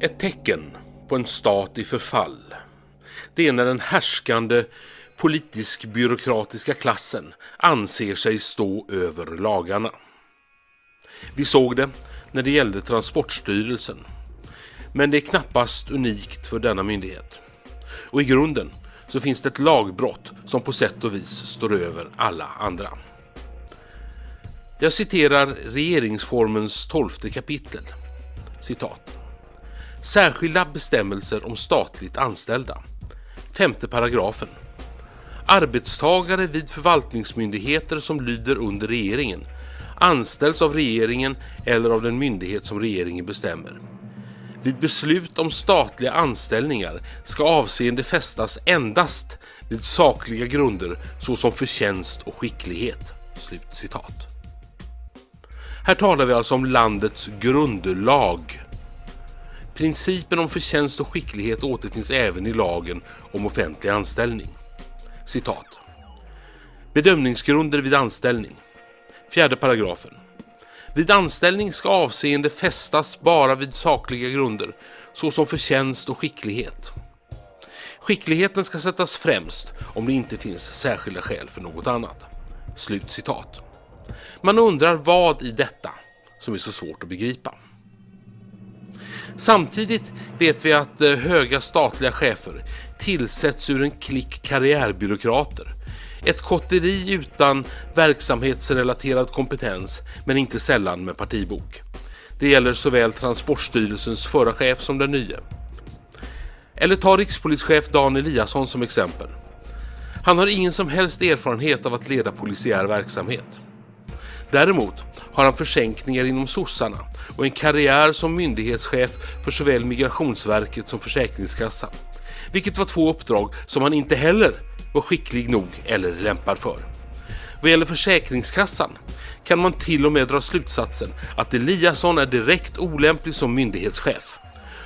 Ett tecken på en stat i förfall det är när den härskande politisk-byråkratiska klassen anser sig stå över lagarna. Vi såg det när det gällde Transportstyrelsen. Men det är knappast unikt för denna myndighet. Och i grunden så finns det ett lagbrott som på sätt och vis står över alla andra. Jag citerar regeringsformens tolfte kapitel. Citat. Särskilda bestämmelser om statligt anställda. Femte paragrafen. Arbetstagare vid förvaltningsmyndigheter som lyder under regeringen anställs av regeringen eller av den myndighet som regeringen bestämmer. Vid beslut om statliga anställningar ska avseende fästas endast vid sakliga grunder såsom förtjänst och skicklighet." Slut citat. Här talar vi alltså om landets grundlag. Principen om förtjänst och skicklighet återfinns även i lagen om offentlig anställning. Citat. Bedömningsgrunder vid anställning. Fjärde paragrafen. Vid anställning ska avseende fästas bara vid sakliga grunder såsom förtjänst och skicklighet. Skickligheten ska sättas främst om det inte finns särskilda skäl för något annat. Slut citat. Man undrar vad i detta som är så svårt att begripa. Samtidigt vet vi att eh, höga statliga chefer tillsätts ur en klick karriärbyråkrater. Ett kotteri utan verksamhetsrelaterad kompetens men inte sällan med partibok. Det gäller såväl Transportstyrelsens förra chef som den nya. Eller ta rikspolischef Dan Eliasson som exempel. Han har ingen som helst erfarenhet av att leda polisiär verksamhet. Däremot har han försänkningar inom sossarna och en karriär som myndighetschef för såväl Migrationsverket som Försäkringskassan. Vilket var två uppdrag som han inte heller var skicklig nog eller lämpad för. Vad gäller Försäkringskassan kan man till och med dra slutsatsen att Eliasson är direkt olämplig som myndighetschef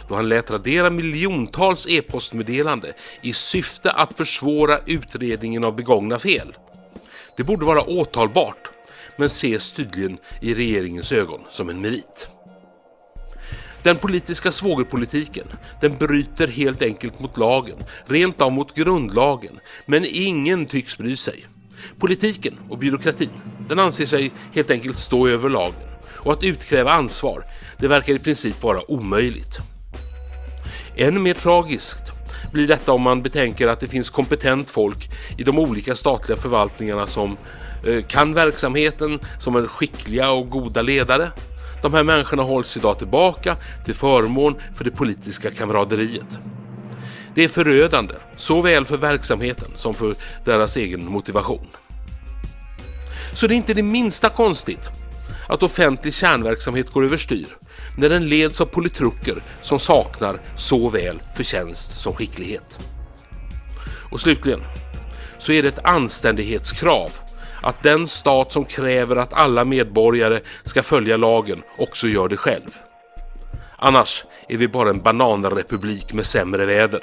då han lät radera miljontals e-postmeddelande i syfte att försvåra utredningen av begångna fel. Det borde vara åtalbart men ses tydligen i regeringens ögon som en merit. Den politiska svågerpolitiken, den bryter helt enkelt mot lagen, rent av mot grundlagen, men ingen tycks bry sig. Politiken och byråkratin, den anser sig helt enkelt stå över lagen och att utkräva ansvar, det verkar i princip vara omöjligt. Än mer tragiskt blir detta om man betänker att det finns kompetent folk i de olika statliga förvaltningarna som eh, kan verksamheten, som är skickliga och goda ledare. De här människorna hålls idag tillbaka till förmån för det politiska kamraderiet. Det är förödande, såväl för verksamheten som för deras egen motivation. Så det är inte det minsta konstigt att offentlig kärnverksamhet går överstyr när den leds av politruker som saknar såväl förtjänst som skicklighet. Och slutligen så är det ett anständighetskrav att den stat som kräver att alla medborgare ska följa lagen också gör det själv. Annars är vi bara en bananrepublik med sämre väder.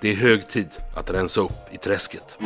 Det är hög tid att rensa upp i träsket.